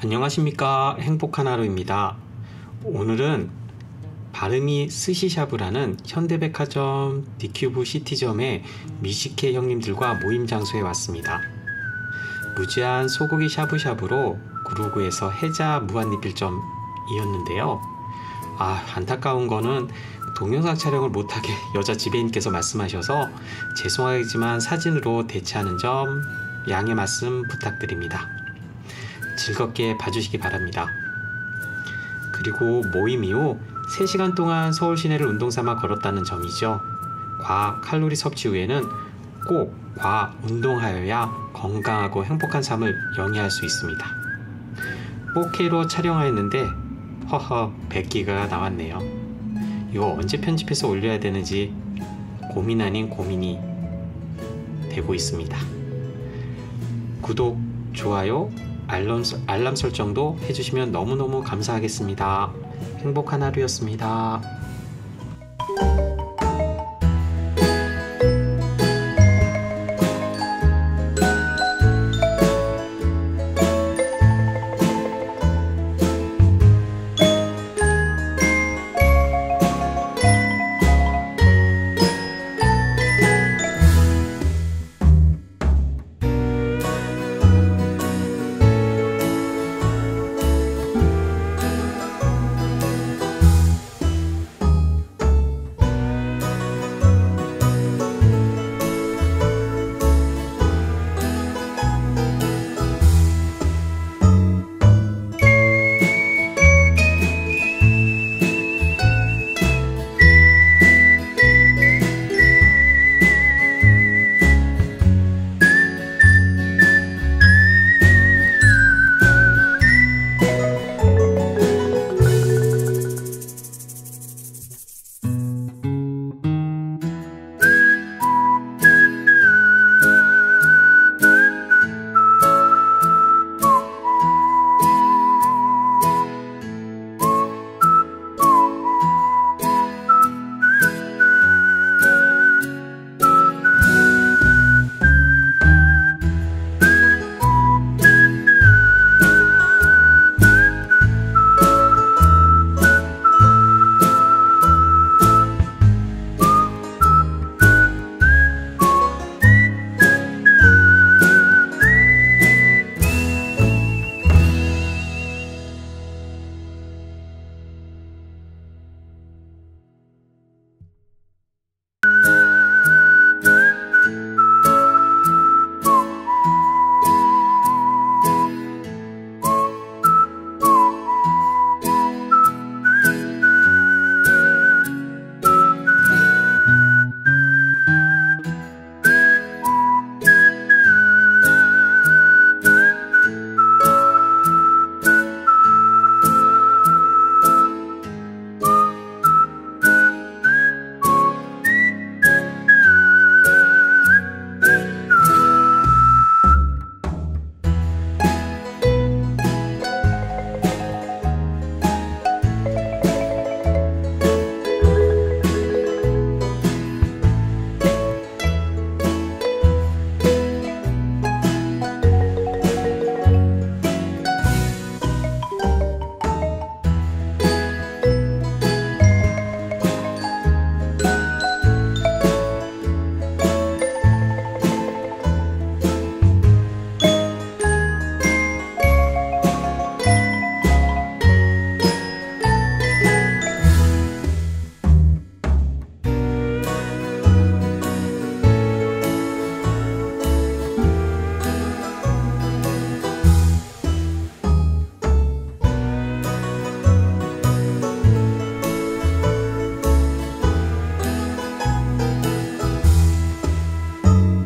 안녕하십니까 행복한 하루입니다. 오늘은 바르미 스시샤브라는 현대백화점 디큐브 시티점의 미식회 형님들과 모임 장소에 왔습니다. 무제한 소고기 샤브샤브로 구로구에서 해자 무한리필점이었는데요. 아 안타까운 거는 동영상 촬영을 못하게 여자 지배인께서 말씀하셔서 죄송하지만 사진으로 대체하는 점 양해 말씀 부탁드립니다. 즐겁게 봐주시기 바랍니다. 그리고 모임 이후 3시간 동안 서울 시내를 운동 삼아 걸었다는 점이죠. 과 칼로리 섭취 후에는 꼭 과 운동하여야 건강하고 행복한 삶을 영위할 수 있습니다. 4K로 촬영하였는데 허허 100기가 나왔네요. 이거 언제 편집해서 올려야 되는지 고민 아닌 고민이 되고 있습니다. 구독, 좋아요, 알람, 알람 설정도 해주시면 너무너무 감사하겠습니다. 행복한 하루였습니다.